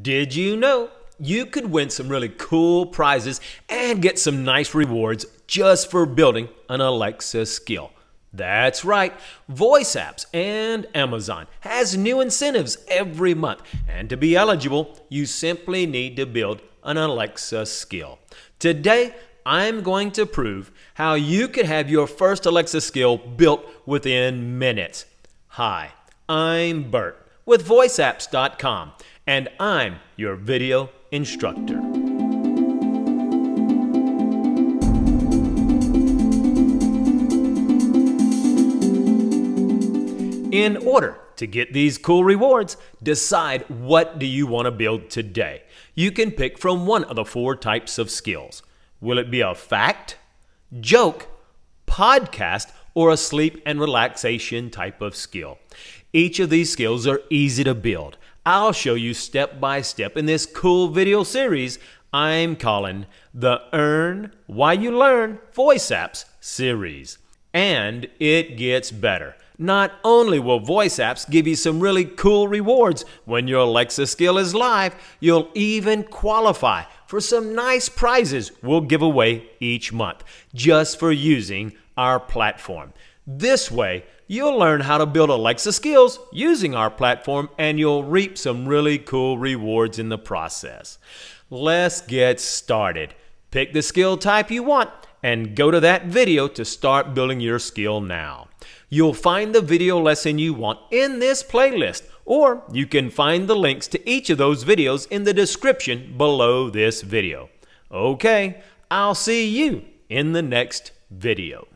Did you know you could win some really cool prizes and get some nice rewards just for building an Alexa skill? That's right, Voice Apps and Amazon has new incentives every month, and to be eligible, you simply need to build an Alexa skill. Today, I'm going to prove how you could have your first Alexa skill built within minutes. Hi, I'm Bert with VoiceApps.com and I'm your video instructor. In order to get these cool rewards, decide what do you want to build today. You can pick from one of the four types of skills. Will it be a fact, joke, podcast, or a sleep and relaxation type of skill? Each of these skills are easy to build. I'll show you step by step in this cool video series I'm calling the Earn While You Learn Voice Apps series. And it gets better. Not only will voice apps give you some really cool rewards when your Alexa skill is live, you'll even qualify for some nice prizes we'll give away each month just for using our platform. This way, you'll learn how to build Alexa skills using our platform and you'll reap some really cool rewards in the process. Let's get started. Pick the skill type you want and go to that video to start building your skill now. You'll find the video lesson you want in this playlist or you can find the links to each of those videos in the description below this video. Okay, I'll see you in the next video.